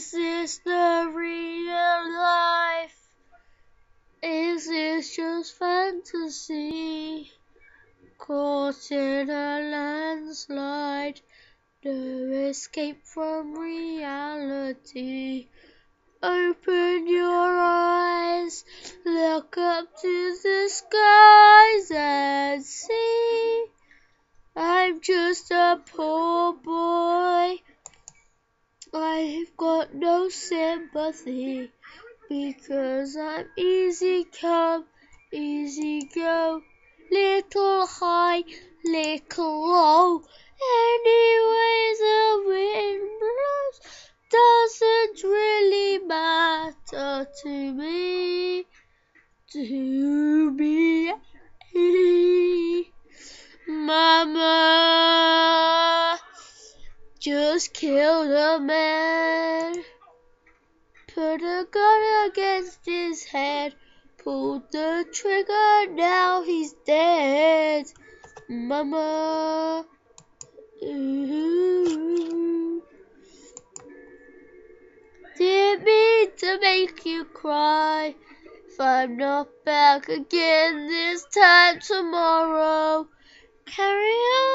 Is this the real life? Is this just fantasy? Caught in a landslide, no escape from reality. Open your eyes, look up to the skies and see. I'm just a poor boy. I've got no sympathy because I'm easy come, easy go, little high, little low. Anyway, the wind blows doesn't really matter to me, to me. Just killed a man. Put a gun against his head, pulled the trigger, now he's dead. Mama. Didn't mean to make you cry. If I'm not back again this time tomorrow, carry on,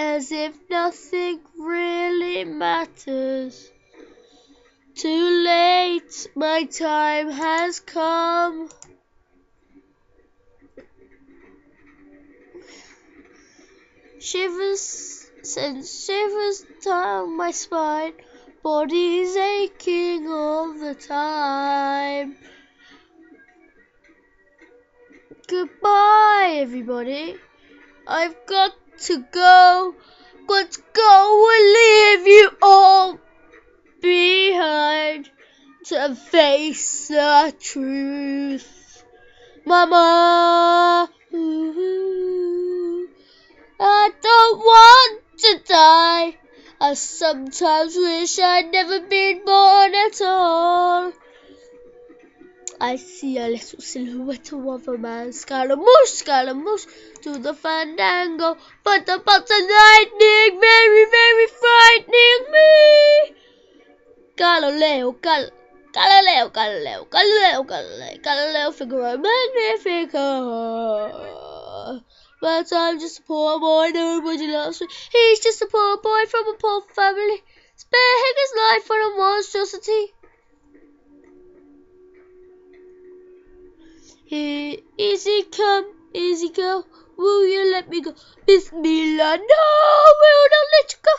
as if nothing really matters. Too late, my time has come. Shivers send shivers down my spine, body's aching all the time. Goodbye, everybody. I've got to go, to go and leave you all behind to face the truth. Mama, I don't want to die. I sometimes wish I'd never been born at all. I see a little silhouette of a man, Scaramouche, Scaramouche, to the fandango, but the bolts lightning very, very frightening me. Galileo, Gal Galileo, Galileo, Galileo, Galileo, Galileo, Figaro, Magnifico. But I'm just a poor boy, nobody loves me. He's just a poor boy from a poor family, sparing his life for a monstrosity. Easy come, easy go. Will you let me go? Bismillah, no, we will not let you go.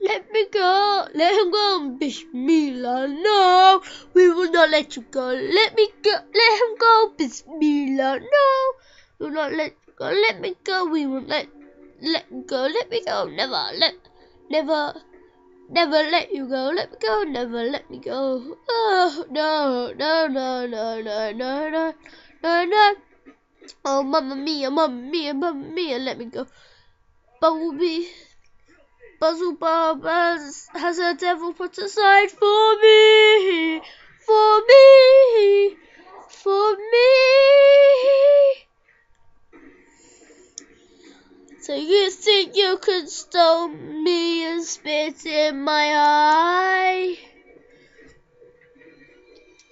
Let me go, let him go. Bismillah, no, we will not let you go. Let me go, let him go. Bismillah, no, we will not let you go. Let me go. We will let let go. Let me go. Never let, never. Never let you go, let me go, never let me go. Oh, no, no, no, no, no, no, no. No, no. Oh, mamma mia, mamma mia, mamma mia, let me go. Bumblebee, Beelzebub has, has a devil put aside for me, for me, for me. So you think you could stone me and spit in my eye?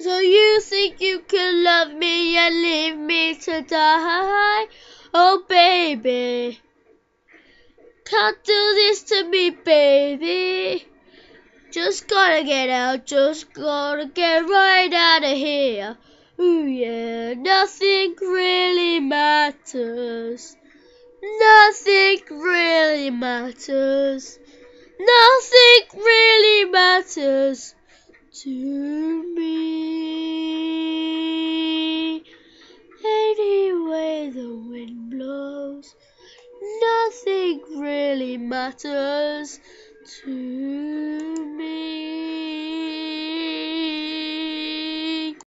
So you think you can love me and leave me to die? Oh baby, can't do this to me, baby. Just gotta get out, just gotta get right out of here. Ooh yeah, nothing really matters. Nothing really matters. Nothing really matters to really matters to me.